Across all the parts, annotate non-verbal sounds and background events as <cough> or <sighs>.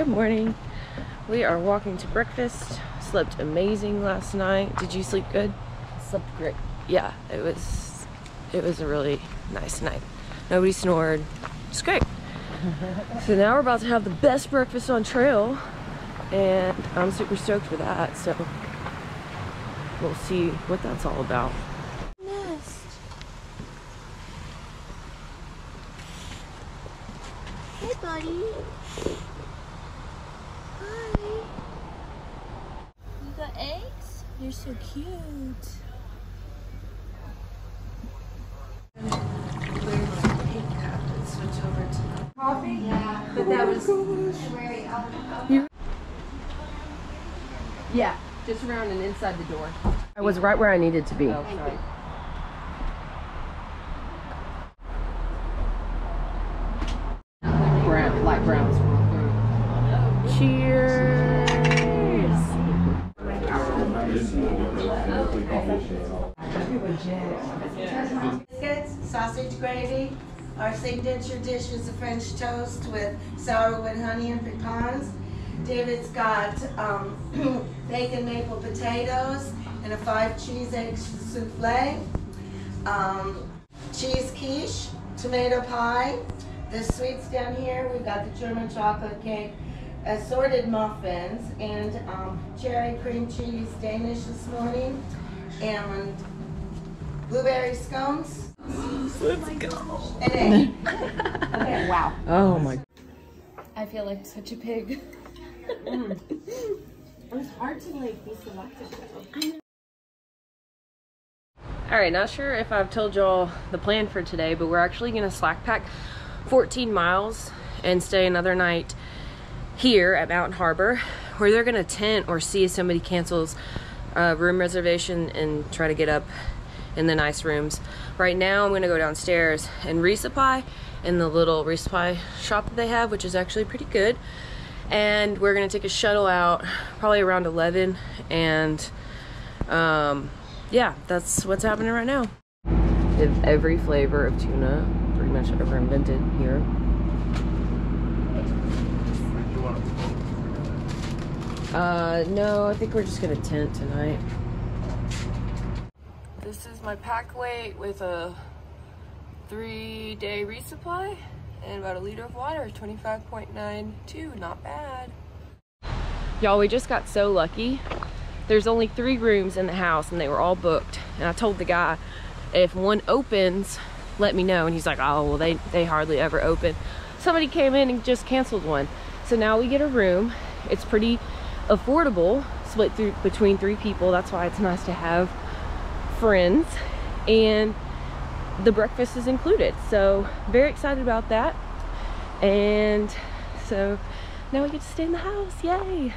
Good morning. We are walking to breakfast. Slept amazing last night. Did you sleep good? Slept great. Yeah, it was it was a really nice night. Nobody snored. It's great. <laughs> so now we're about to have the best breakfast on trail and I'm super stoked for that. So we'll see what that's all about. Nest. Hey, buddy. Hi. You got eggs? You're so cute. Oh yeah, just around and inside the door. I was right where I needed to be. Oh, sorry. Brown, light browns. Cheers. biscuits, sausage gravy. Our signature dish is a French toast with sourwood honey and pecans. David's got um, <clears throat> bacon maple potatoes and a five cheese egg souffle. Um, cheese quiche, tomato pie. The sweets down here, we've got the German chocolate cake, assorted muffins, and um, cherry cream cheese Danish this morning, and blueberry scones. Let's go. Okay, wow. <laughs> Oh my. I feel like such a pig. Mm. It's hard to like be selective though. All right, not sure if I've told y'all the plan for today, but we're actually gonna slack pack 14 miles and stay another night here at Mountain Harbor, where they're gonna tent or see if somebody cancels a room reservation and try to get up in the nice rooms. Right now, I'm gonna go downstairs and resupply in the little resupply shop that they have, which is actually pretty good. And we're gonna take a shuttle out probably around 11 and um, yeah, that's what's happening right now. They have every flavor of tuna pretty much ever invented here. Uh, no, I think we're just gonna tent tonight. My pack weight with a three day resupply and about a liter of water, 25.92, not bad. Y'all, we just got so lucky. There's only three rooms in the house and they were all booked. And I told the guy, if one opens, let me know. And he's like, oh, well, they, they hardly ever open. Somebody came in and just canceled one. So now we get a room. It's pretty affordable, split through between three people. That's why it's nice to have friends. And the breakfast is included. So very excited about that. And so now we get to stay in the house. Yay.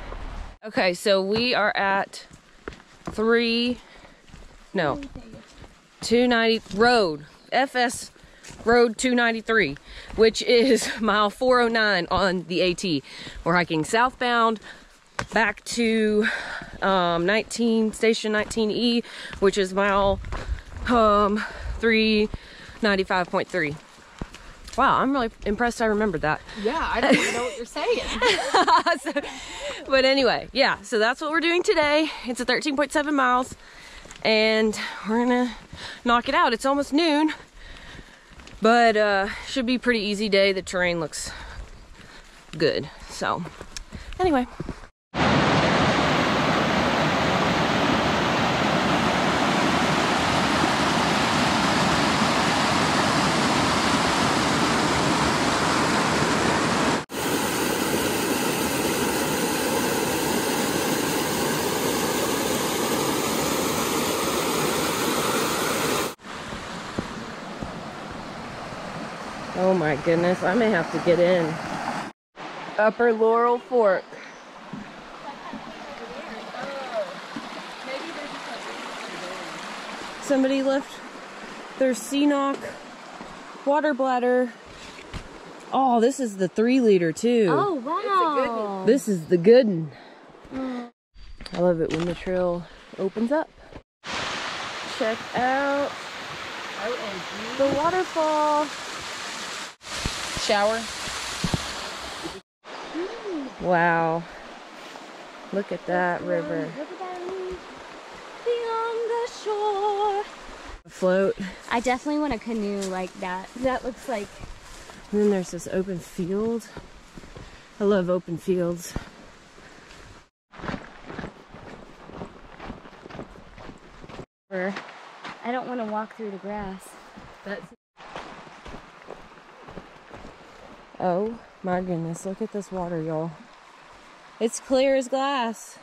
Okay, so we are at three, no, 290 road, FS Road 293, which is <laughs> mile 409 on the AT. We're hiking southbound back to um, 19 station 19E, which is mile um, 395.3. Wow, I'm really impressed I remembered that. Yeah, I don't even know what you're saying. <laughs> So- but anyway, yeah, so that's what we're doing today. It's a 13.7 miles and we're gonna knock it out. It's almost noon, but uh, should be a pretty easy day. The terrain looks good. So anyway. Oh my goodness, I may have to get in. Upper Laurel Fork. Somebody left their CNOC water bladder. Oh, this is the three liter too. Oh, wow. This is the good one. I love it when the trail opens up. Check out the waterfall. Shower. Wow. Look at that river. Beyond the shore. Float. I definitely want a canoe like that. That looks like And then there's this open field. I love open fields. I don't want to walk through the grass. That's Oh my goodness, look at this water, y'all. It's clear as glass.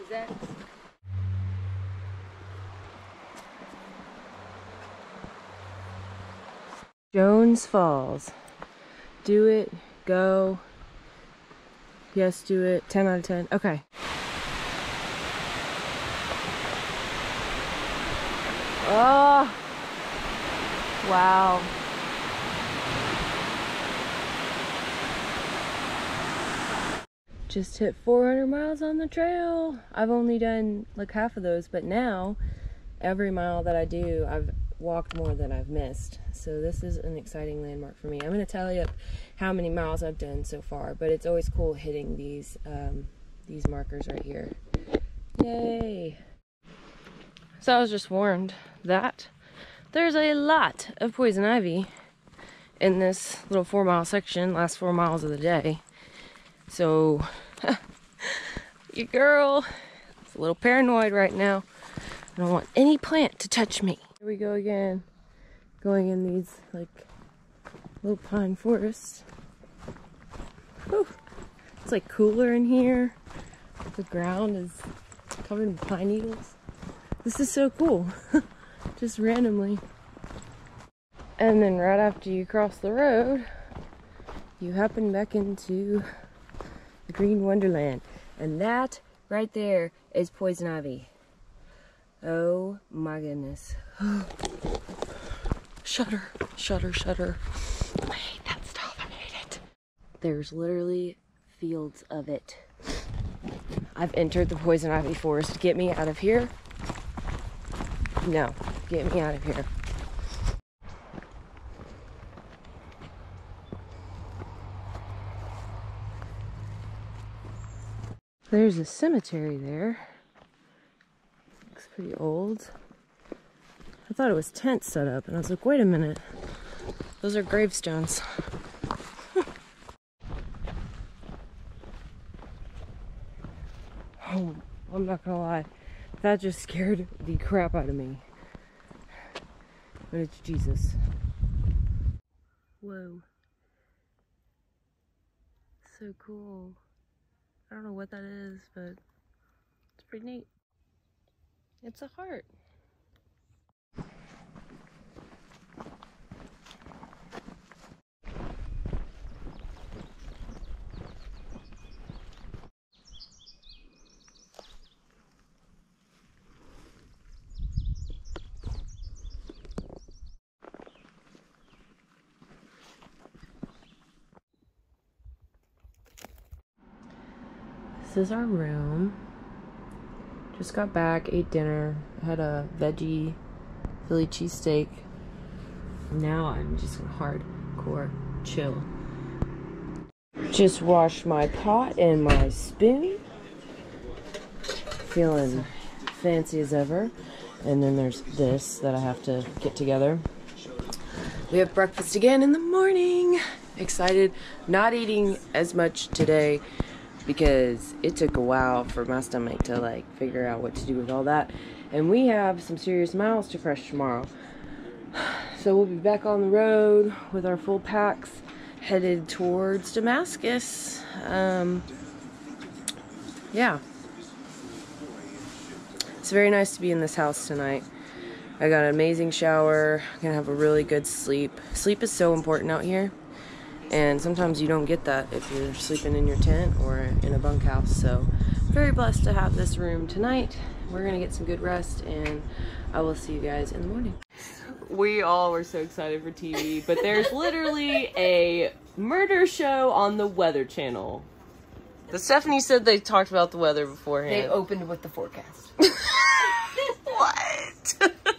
Is that Jones Falls. Do it, go. Yes, do it. 10 out of 10. Okay. Oh. Wow. Just hit 400 miles on the trail. I've only done like half of those, but now every mile that I do, I've walked more than I've missed. So this is an exciting landmark for me. I'm going to tally up how many miles I've done so far, but it's always cool hitting these um, these markers right here. Yay! So I was just warned that there's a lot of poison ivy in this little four mile section, last four miles of the day. So, <laughs> your girl is a little paranoid right now. I don't want any plant to touch me. Here we go again, going in these like little pine forests. Whew. It's like cooler in here. The ground is covered in pine needles. This is so cool. <laughs> Just randomly. And then right after you cross the road, you happen back into the Green Wonderland. And that right there is poison ivy. Oh my goodness. <gasps> shudder, shudder, shudder. I hate that stuff. I hate it. There's literally fields of it. I've entered the poison ivy forest. Get me out of here. No, get me out of here. There's a cemetery there. Looks pretty old. I thought it was tents set up, and I was like, wait a minute. Those are gravestones. <laughs> oh, I'm not gonna lie. That just scared the crap out of me. But it's Jesus. Whoa. So cool. I don't know what that is, but it's pretty neat. It's a heart. Is our room. Just got back, ate dinner, had a veggie Philly cheesesteak. Now I'm just hardcore chill. Just washed my pot and my spoon. Feeling fancy as ever. And then there's this that I have to get together. We have breakfast again in the morning. Excited. Not eating as much today because it took a while for my stomach to like figure out what to do with all that. And we have some serious miles to crush tomorrow. <sighs> So we'll be back on the road with our full packs headed towards Damascus. Um, yeah. It's very nice to be in this house tonight. I got an amazing shower. I'm gonna have a really good sleep. Sleep is so important out here. And sometimes you don't get that if you're sleeping in your tent or in a bunkhouse. So, very blessed to have this room tonight. We're gonna get some good rest, and I will see you guys in the morning. We all were so excited for TV, but there's literally a murder show on the Weather Channel. The Stephanie said they talked about the weather beforehand. They opened with the forecast. <laughs> what? <laughs>